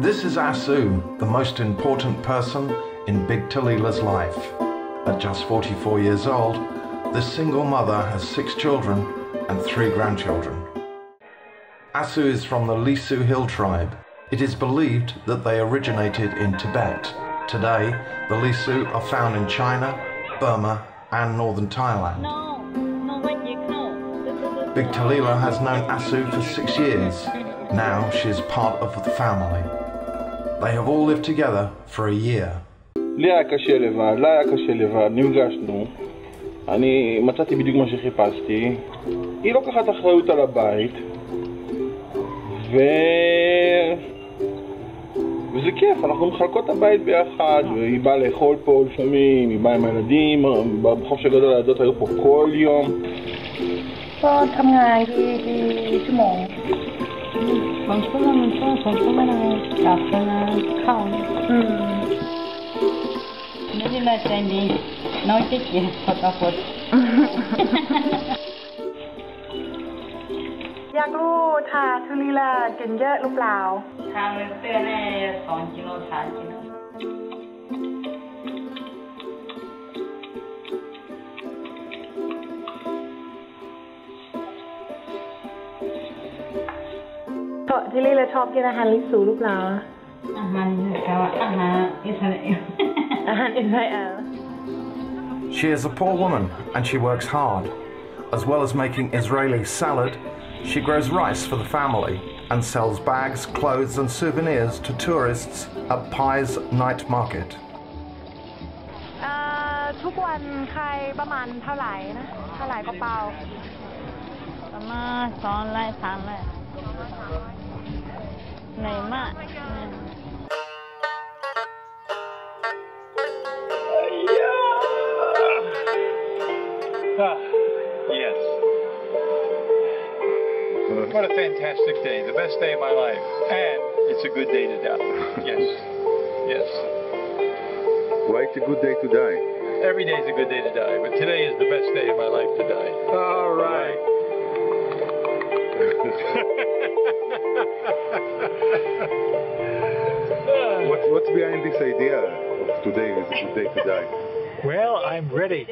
This is Asu, the most important person in Big Talila's life. At just 44 years old, this single mother has six children and three grandchildren. Asu is from the Lisu Hill tribe. It is believed that they originated in Tibet. Today, the Lisu are found in China, Burma, and northern Thailand. No, no, what you call? Big Talila has known Asu for six years. Now she is part of the family. They have all lived together for a year. לי היה קשה לבד, לה היה קשה לבד, נפגשנו. אני מצאתי בדיוק מה שחיפשתי. היא לוקחת אחריות על הבית, ו... וזה כיף, אנחנו מחלקות את הבית ביחד, והיא באה לאכול פה לפעמים, היא באה עם הילדים, בחופש הגדול הילדות היו פה כל יום. פה านกี่กี่ชั่วโมงบางช่วงมันช่วงสองชั่วโมงกลับมาเข้าอืมไม่ได้ละใจดีน้อยจิ๊กเนี่ยพอตาพดอยากรู้ถ้าทุลีลากินเยอะหรือเปล่าทางเตือนแน่สองกิโลสามกิโล ก็ทุลีลาชอบกินอาหารลิสูหรือเปล่า อาหารก็อาหารอิสราเอล อาหารอิสราเอล She is a poor woman and she works hard. As well as making Israeli salad, she grows rice for the family and sells bags, clothes, and souvenirs to tourists at Pi's night market. เอ่อทุกวันใครประมาณเท่าไหร่นะ เท่าไหร่กระเป๋า ประมาณสองไร่สามไร่เหนื่อย Ah, what a fantastic day. The best day of my life. And it's a good day to die. Yes. Yes. Why it's a good day to die? Every day is a good day to die, but today is the best day of my life to die. All right. today is a good day to die? well, I'm ready.